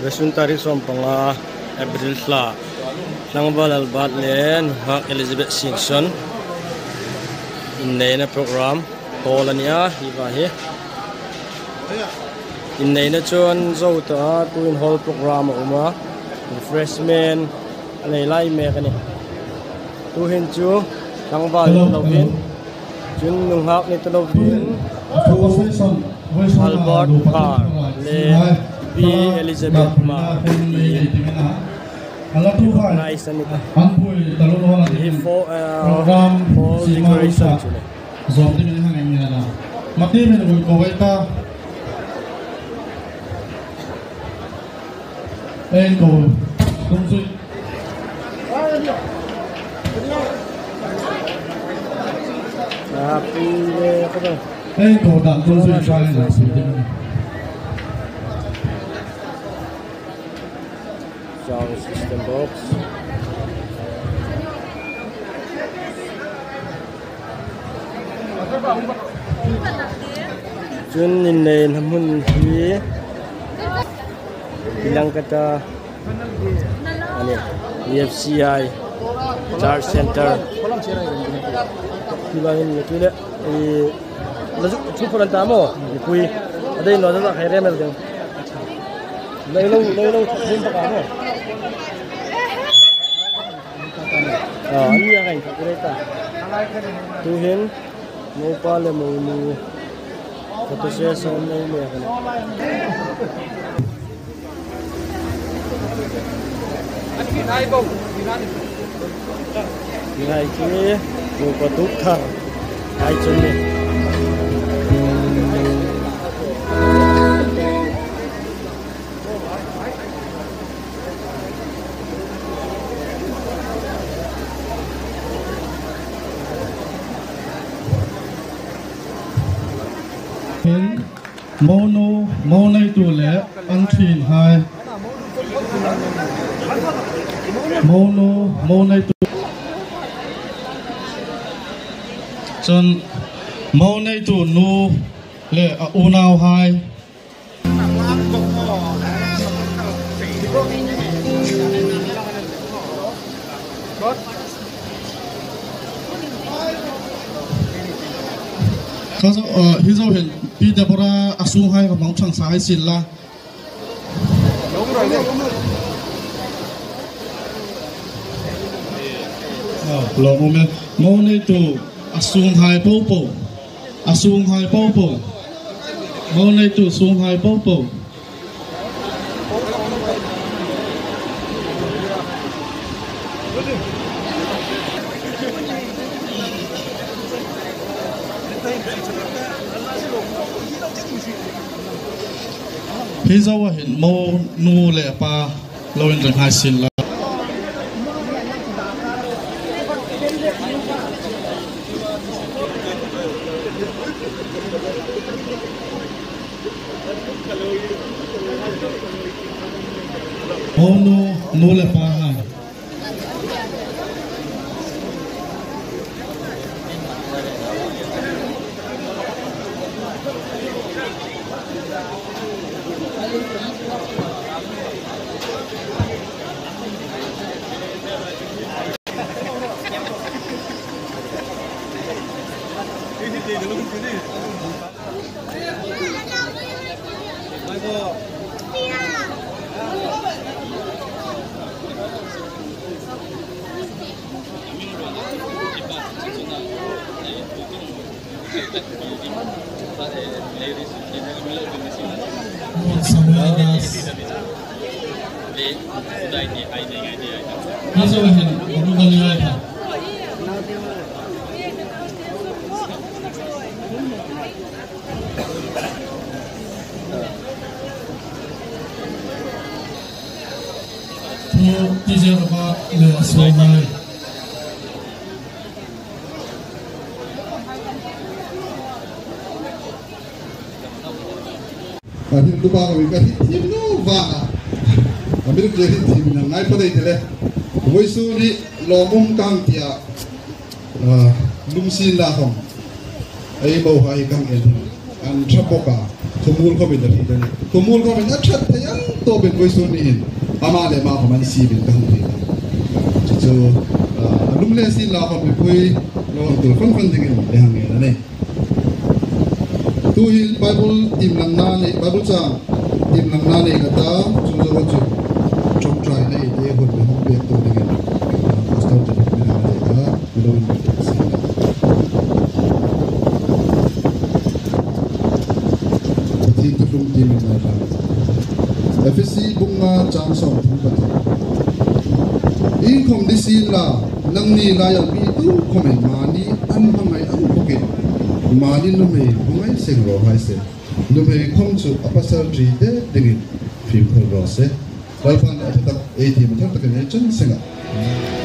Resun tarik som panga April hla Langbal albat len Hak Elizabeth Simpson. In nei na program Hall ania hiwa hi In nei na chuan zo ta tu in hall program uma. Refreshment Anei lai me ka ni. Tu hin chu Langbal lovin Chun nung hak ni to lovin Albert Park le B Elizabeth Ma nice na nito ampun talun orang Hi ni fo uh, program for decoration le zom tu ni hang ni na. Mati ni ko ko waita. En ko tung sui Happy le ko ba en ko dan tung sui sai na sui sound system box chun in nei nam hun hi bilang kata ani EFCI Charge Center bilangin ni tu le i lazu chu phan ta mo ni pui adai no da khai lấy lâu lấy lâu thêm tất cả rồi ờ anh như hành thật đấy ta tu hiến mua qua là mua mua thật tôi sẽ xong đây mẹ cái này kia mua qua tút thằng hai chân này. Mono monai tu le an thin hai. Mono monai tu. chân monai tu nu le a unau hai. Kaso uh, hizo hen pi da bora asung hai ka mang chang sai sin la. Ờ, lo mo me mo nei tu asung hai po po. Asung hai po po. Mo nei tu sung hai po po. Hizo wa hin mo nu le pa lo in reng hai sin la. Mo nu nu le pa ha. Samuelas. Hizo wa hen nu ga ni hai ha. Pu ti je ba le so hai. Kami lupa kami kasi tim no va. Kami tu jadi tim na nai pada itu ngôi sư đi, lò mông căng tia lung à, xin là không ấy, bầu hay căng em ăn chấp bốc à thu mua không biết gì đấy thu mua không biết nhất chất thấy ăn tôi bên ngôi sư đi. Ama để mà không ăn xì bên căng tia cho chứ lung à, lên xin là không biết quay lo hàng tuổi phân phân thì cái để hàng ngày này. Tu hi bible tìm làm na này. Bible cha tìm làm na này cái ta. Chúng ta có chuyện. Trong trại này để hồn 이런 것들이 있습니다. Betätigung dem Inhalt. FSC Bunga Johnson Pumpati. In Kong Disi La, Nang Ni La Yang Bi Tu Kome Mani An Hangai An Poke. Mani Nume Hangai Seng Ro Hai Se. Nume Kong Su Apasar Tri De Dingin. Phim Kong Ro Se. Lalpan Apatak Eti Matak Takan Echan Senga. Thank you.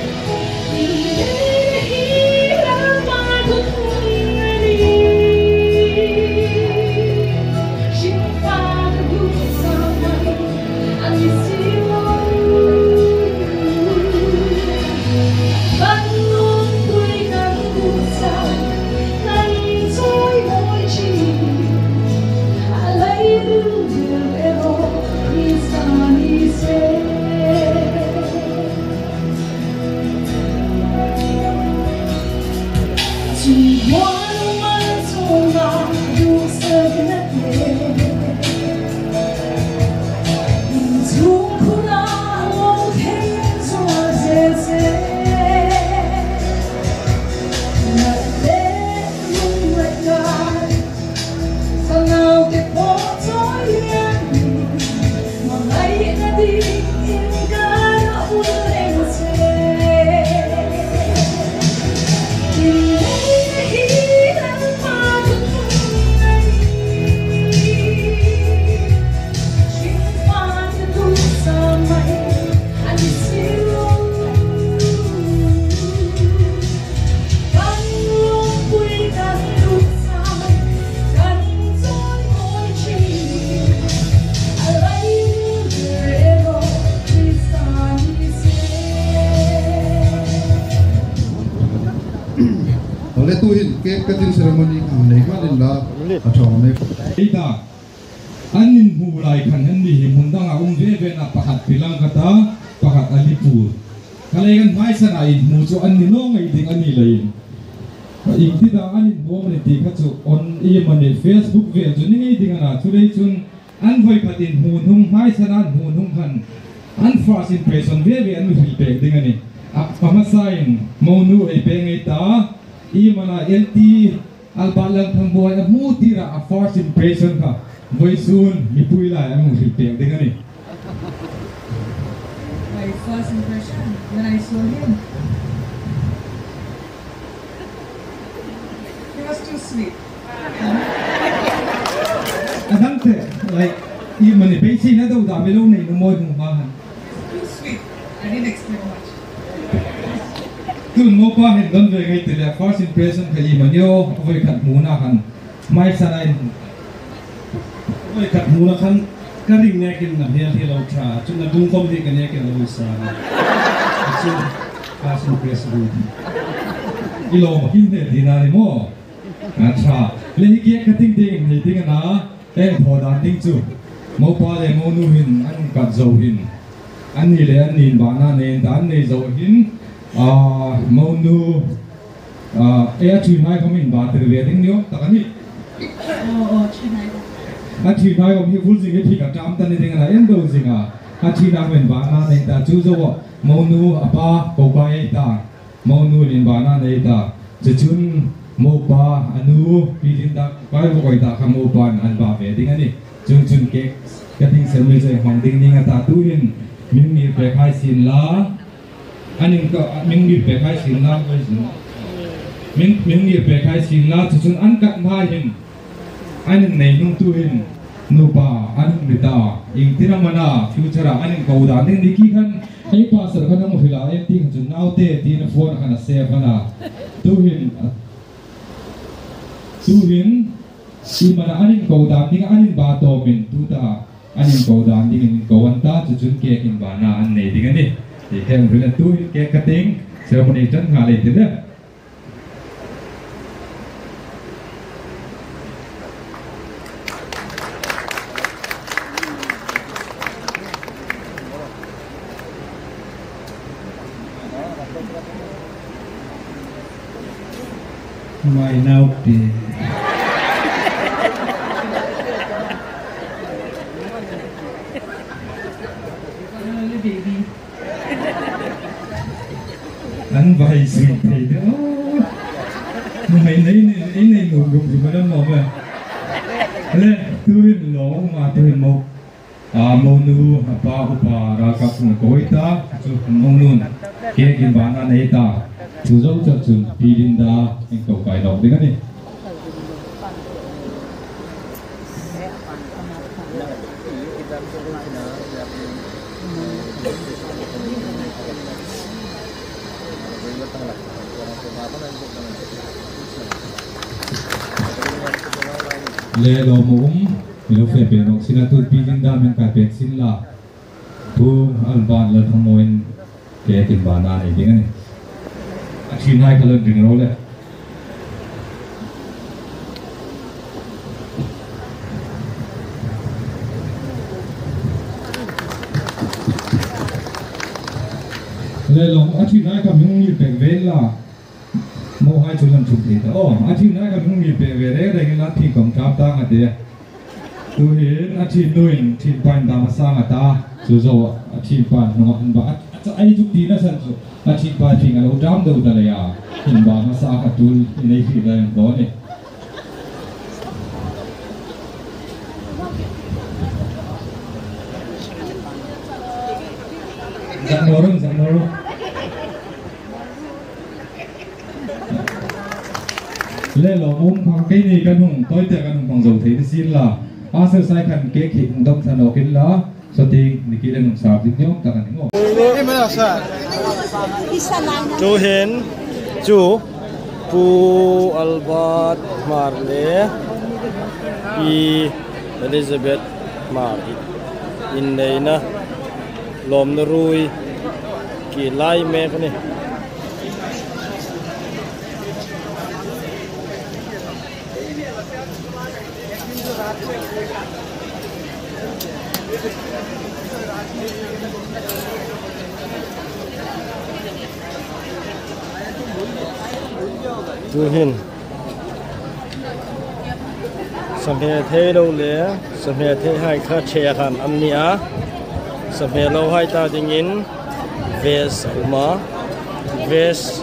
Ita anin hulai kan hen himundang him hundang na pahat pilang kata pahat alipur Kalayan kan mai sana in mu chu no ngai ding ani lain ing ti da anin bo mani ti ka on i mani facebook ve chu ni ngai ding ana chu dei chun an voi khatin hun hung mai sana hun hung kan an first impression ve ve an hil pe ding ani a pamasain mo nu e pe ngai ta. I mana lt albalang a mu tira a first impression ka soon mi pui lai eh, am hil pe ding ani My first impression when I saw him. He was too sweet. Adante, like, i mani pe na daw da melo nei no mo mo ba han. Too sweet. I didn't expect much. kul mo pa hin don ve ngai tele first impression ka i manio voi khat mu na han mai sanai voi khat mua na khan ka ring ne kin na hia hia lo tra chung na dung kom hi ka ne ke lo sa chu first impression bu i lo ma hin thì di na ni mo ka tra le hi ke tinh ting ding ni ting na em pho da ting chu mo pa le mo nu hin an ka zo hin an ni le an ni ba na ne dan ne zo hin A mo nu. A e a chui mai ko min ba ter ve ding nyo ta oh, Chennai. a thi nai hi ful jing thi ka tam tan ni ding na en do jing a a thi na men ba na nei ta chu zo wo mo nu apa ko ba ei ta mo nu lin ba na nei ta chu chun mo pa anu pi lin da ba bo koi ta ka mo pa an ba ve ding ani chun chun ke ka ting sem me jai hong ding ding a ta tu hin min mi pe khai sin la anin ka min mi pe khai sin la ko sin min min mi pe khai sin la chu chun an ka ma hin anh này nung tuin nu pa anh mi ta ing tira mana future anh kau da ning di ki khan ai pa sar khan mo hila em ting chun nau te ti na phone khan save kana tu hin tu hin si mana anh kau da ning anh ba to min tu ta anh kau da ning kau an ta chu chun ke kin ba na an nei ding ani thì thêm thì hèn rửa tui kẻ cái tiếng ceremony trấn hòa lên thì đó mai now, the đang vai gì thì đó. Mày lấy lấy này ngủ gục rồi mà đâm một à lên tôi lỗ mà tôi một à môn nu bà bà ra các cùng cối ta. Môn nu kia kim bán ăn ấy ta. Chú dấu cho trường đi đến đó anh cậu cải đầu đấy cái này. Le lo mo um lo fe pe nok sina tu pi din da men ka pe sin la tu al ban le thamoin ke tin ba na ni ding ni a thi nai ka lo ding ro le le lo a thi nai ka mung ni pe ve la mo hai chu lam chuk thi ta oh a thi nai ka mung ni pek ve re re la thi kom tap ta nga te tu hin a thi nuin thi pan da ma sa nga ta chu zo a thi pan no an ba ai chuk ti na san chu a thi pa thi nga lo dam do ta le ya hin ba ma sa ka tul nei hi la bo ni Zak norong, zak norong. Lê lo ôm khoang cái này cái hùng tôi tự cái hùng phòng dầu thế xin là à sơ sai khăn kế khỉ hùng đông thần kinh lá so tiền thì kia lên hùng sạp dính nhóc ta cần ngộ chú hiến chu pu albert marle y elizabeth mar in đây na lom na rui kỳ lai mẹ cái này. Chu hin sam hè thế đâu lẽ sam hè thế hai khát che hàm âm nia a. Hè lâu hai ta ding in, ves uma ves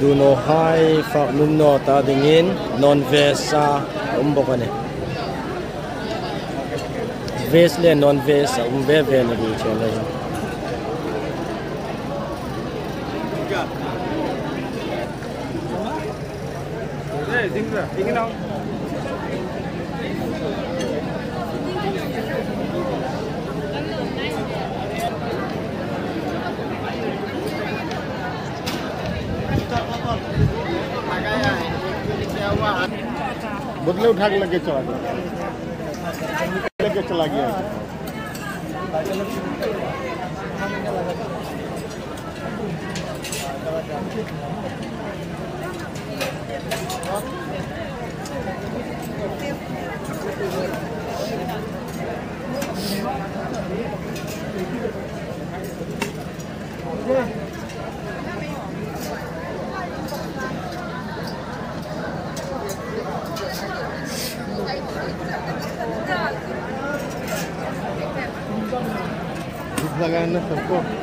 du no hai phạm num no ta tình in, non vesa sa um bok ani ves le non ves um ve ve này बदले उठा के लगे चला गया लेके चला गया Thank you. Zagarnet, of course.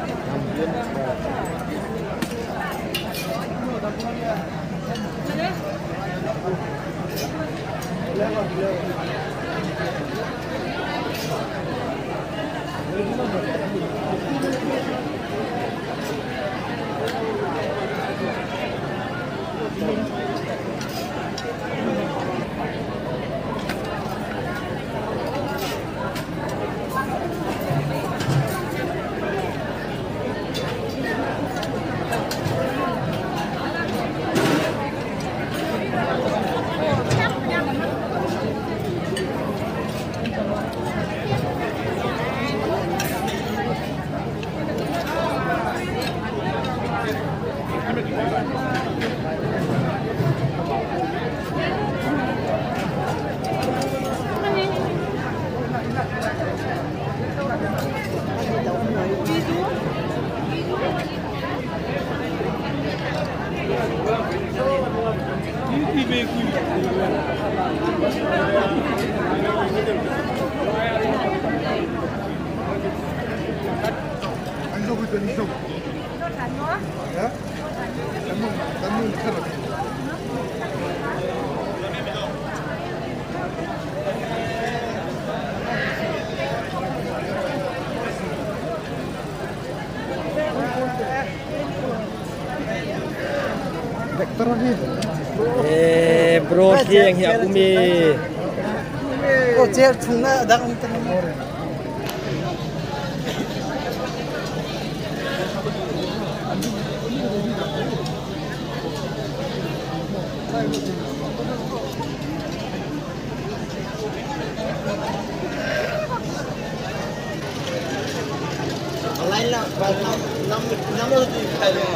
Eh, bro, siang yang aku mi. Oh, cel tuna dak untan. Online lah, kalau nomor itu kalau,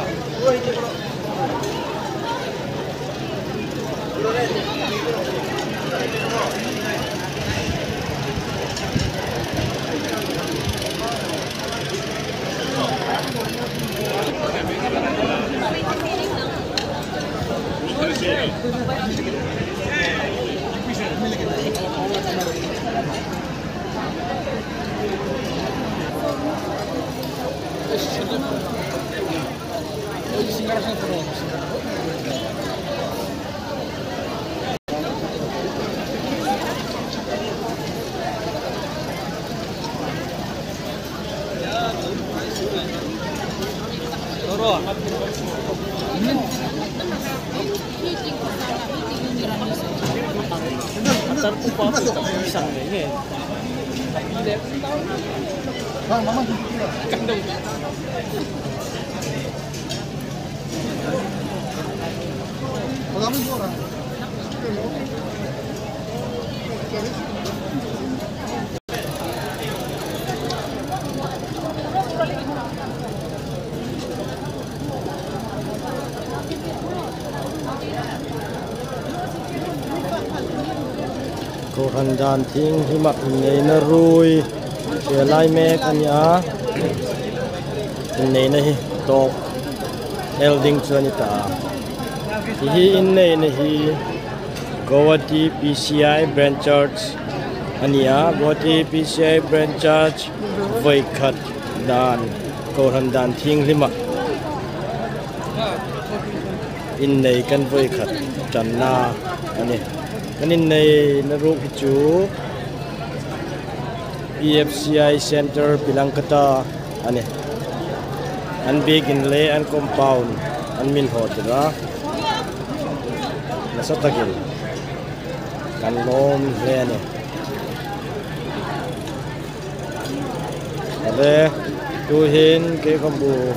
kaya. Oh, ini bro. ko han dan thing hi mak nei na rui che lai me kan ya in nei na hi tok elding chuan ta hi hi in nei na hi Guwahati PCI Branch Church ania Guwahati PCI Branch Church Vaikhat dan ko han dan thing lima. In nei kan Vaikhat channa ani kanin nei na ro chu EFCI Center Pilangkata ani an big in lay an compound an min ho tira nasa tagil kan này, he ani ade tu hin ke kambu